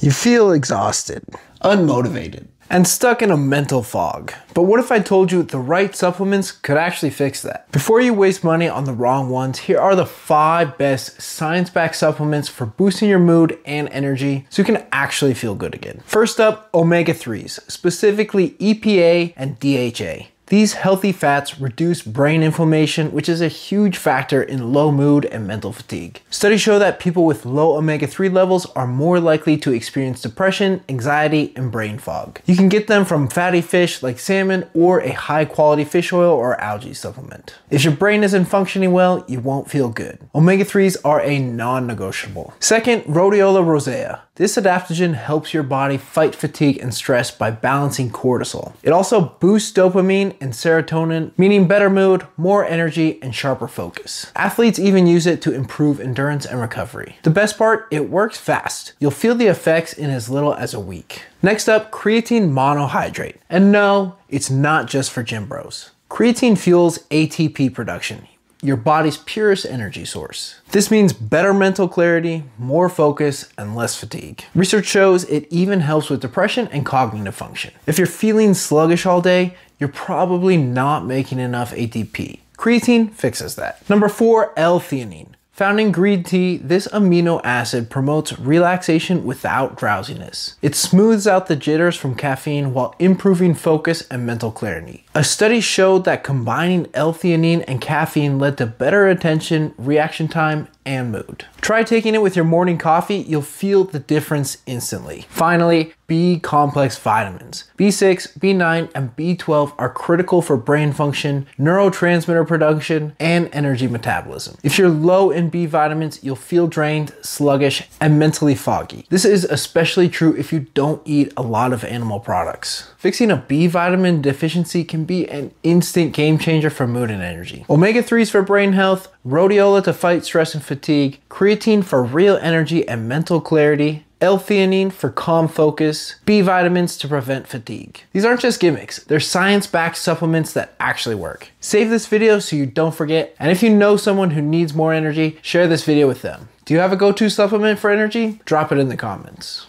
You feel exhausted, unmotivated, and stuck in a mental fog. But what if I told you the right supplements could actually fix that? Before you waste money on the wrong ones, here are the five best science backed supplements for boosting your mood and energy so you can actually feel good again. First up, omega 3s, specifically EPA and DHA. These healthy fats reduce brain inflammation, which is a huge factor in low mood and mental fatigue. Studies show that people with low omega-3 levels are more likely to experience depression, anxiety, and brain fog. You can get them from fatty fish like salmon or a high quality fish oil or algae supplement. If your brain isn't functioning well, you won't feel good. Omega-3s are a non-negotiable. Second, rhodiola rosea. This adaptogen helps your body fight fatigue and stress by balancing cortisol. It also boosts dopamine and serotonin, meaning better mood, more energy, and sharper focus. Athletes even use it to improve endurance and recovery. The best part, it works fast. You'll feel the effects in as little as a week. Next up, creatine monohydrate. And no, it's not just for gym bros. Creatine fuels ATP production, your body's purest energy source. This means better mental clarity, more focus, and less fatigue. Research shows it even helps with depression and cognitive function. If you're feeling sluggish all day, you're probably not making enough ATP. Creatine fixes that. Number four, L-theanine. Found in green tea, this amino acid promotes relaxation without drowsiness. It smooths out the jitters from caffeine while improving focus and mental clarity. A study showed that combining L-theanine and caffeine led to better attention, reaction time, and mood. Try taking it with your morning coffee, you'll feel the difference instantly. Finally, B complex vitamins. B6, B9, and B12 are critical for brain function, neurotransmitter production, and energy metabolism. If you're low in B vitamins, you'll feel drained, sluggish, and mentally foggy. This is especially true if you don't eat a lot of animal products. Fixing a B vitamin deficiency can be an instant game changer for mood and energy. Omega 3s for brain health, rhodiola to fight stress and fatigue, creatine for real energy and mental clarity, L-theanine for calm focus, B vitamins to prevent fatigue. These aren't just gimmicks, they're science-backed supplements that actually work. Save this video so you don't forget, and if you know someone who needs more energy, share this video with them. Do you have a go-to supplement for energy? Drop it in the comments.